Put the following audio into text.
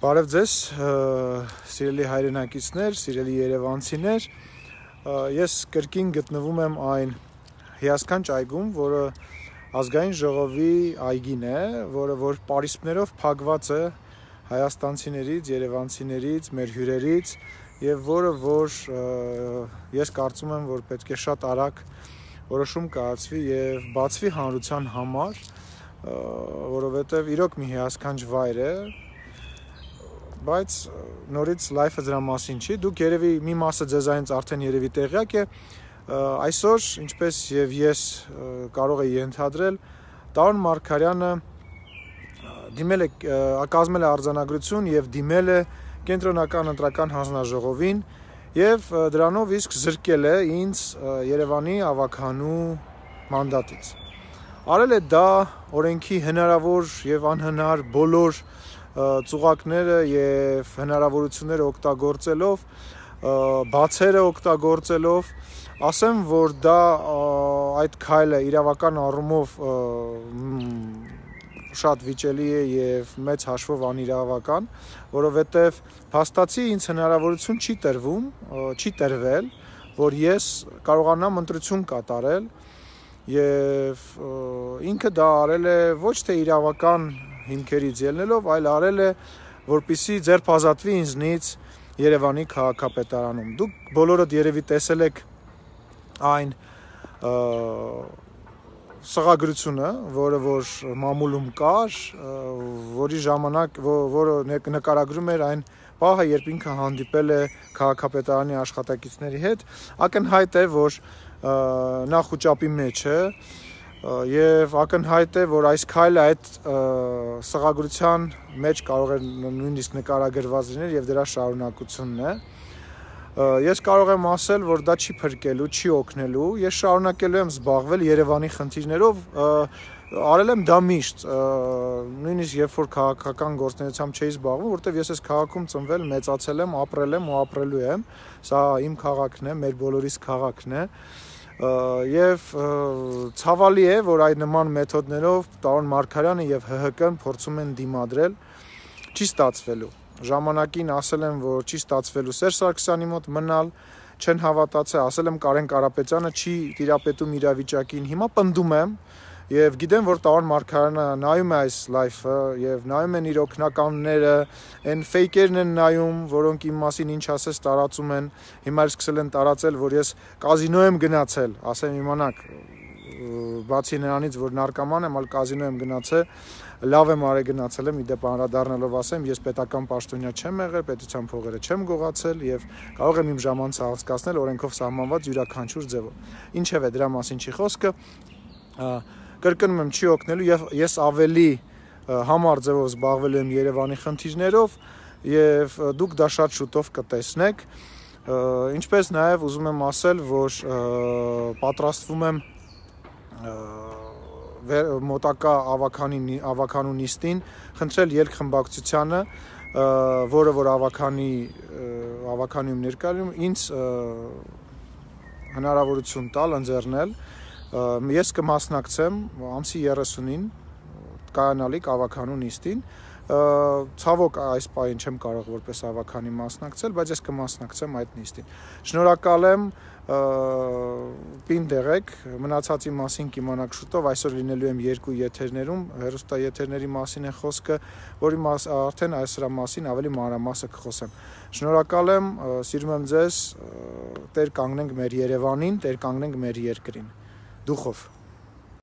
Բարև ձեզ, սիրելի հայրենակիցներ, սիրելի երևանցիներ։ Ես կրկին գտնվում եմ այն հիասքանչ այգում, որը ազգային ժողովի այգին է, որը որ պարիսպներով փակված է հայաստանցիներից, երևանցիներից, մեր հյուրերից եւ որը որ ես կարծում եմ, որ պետք է շատ արագ որոշում կայացվի եւ բացվի հանրության համար, որովհետեւ իրոք մի հիասքանչ վայր է, բայց նորից լայֆը դրա մասին չի։ Դուք երևի մի մասը ձեզանից արդեն երևի տեղյակ է։ Այսօր, ինչպես եւ ես կարող եմ ենթադրել, Տարոն Մարկարյանը դիմել է կազմել է արձանագրություն եւ դիմել է կենտրոնական ընտրական հանձնաժողովին եւ դրանով իսկ զրկել է ինձ Երևանի ավականու մանդատից։ Արել է դա օրենքի հնարավոր եւ անհնար բոլոր ծուղակները եւ հնարավորությունները օգտագործելով բացերը օգտագործելով ասեմ որ դա այդ քայլը իրավական առումով շատ վիճելի է եւ մեծ հաշվով անիրավական, որովհետեւ փաստացի ինձ հնարավորություն չի տրվում, չի տրվել, որ ես կարողանամ ընտրություն կատարել եւ ինքը դա արել է ոչ թե իրավական հիմքերից ելնելով, այլ արել է, որպիսի ձերբազատվի ինձնից Երևանի քաղաքապետարանում։ Դուք բոլորդ երևի տեսել եք այն սղագրությունը, որը որ մամուլում կար, որի ժամանակ որը նկարագրում էր այն պահը, երբ ինքը հանդիպել է քաղաքապետարանի աշխատակիցների հետ, ակնհայտ է, որ նա խոճապի մեջ է, եւ ակնհայտ է, որ այս քայլը այդ սղագրության մեջ կարող է նույնիսկ նկարագրված լինել եւ դրա շարունակությունն է։ Ես կարող եմ ասել, որ դա չի փրկելու, չի օգնելու։ Ես շարունակելու եմ զբաղվել Երևանի խնդիրներով, արել եմ դա միշտ նույնիսկ երբ որ քաղաքական գործունեությամբ չէի զբաղվում որովհետև ես այս քաղաքում ծնվել մեծացել եմ ապրել եմ ու ապրելու եմ սա իմ քաղաքն է մեր բոլորիս քաղաքն է եւ ցավալի է, որ այդ նման մեթոդներով Տարոն Մարկարյանը եւ ՀՀԿ-ն փորձում են դիմադրել չի ստացվելու։ Ժամանակին ասել են, որ չի ստացվելու Սերժ Սարգսյանի մոտ մնալ, չեն հավատացել, ասել եմ Կարեն Կարապետյանը չի տիրապետում իրավիճակին։ Հիմա պնդում եմ, Եվ գիտեմ, որ Տարոն Մարկարյանը նայում է այս լայֆը եւ նայում են իր օկնականները, այն ֆեյքերն են նայում, որոնք իմ մասին ինչ ասես տարածում են։ Հիմա էլ սկսել են տարածել, որ ես կազինո եմ գնացել, ասեմ իմանաք, բացի նրանից, որ նարկոման եմ, այլ կազինո եմ գնացել, լավ եմ արել գնացել եմ, իդեպ անդրադառնալով ասեմ, ես պետական պաշտոնյա չեմ եղել, պետության փողերը չեմ գողացել եւ կարող եմ իմ ժամանցը հասկացնել օրենքով սահմանված յուրաքանչյուր ձևով։ Ինչևէ, դրա մասին չի խոսքը կրկնում եմ չի օգնելու եւ ես ավելի համառ ձևով զբաղվել եմ Երևանի խնդիրներով եւ դուք դա շատ շուտով կտեսնեք ինչպես նաեւ ուզում եմ ասել որ պատրաստվում եմ մոտակա ավականի ավականու նիստին խնդրել ելք խմբակցությանը որը որ ավականի ավականիում ներկայանում ինձ հնարավորություն տալ ընձեռնել Ես կմասնակցեմ ամսի 30-ին կայանալիք ավականու նիստին ցավոք այս պահին չեմ կարող որպես ավականի մասնակցել, բայց ես կմասնակցեմ այդ նիստին։ Շնորհակալ եմ պին դեղեք, մնացածի մասին կիմանաք շուտով, այսօր լինելու եմ երկու եթերներում, հերոստա եթերների մասին է խոսքը, որի մաս արդեն այս սրա մասին ավելի մանրամասը կխոսեմ։ Շնորհակալ եմ, սիրում եմ ձեզ, Տեր կանգնենք մեր Երևանին, Տեր կանգնենք մեր երկրին։ Duchov.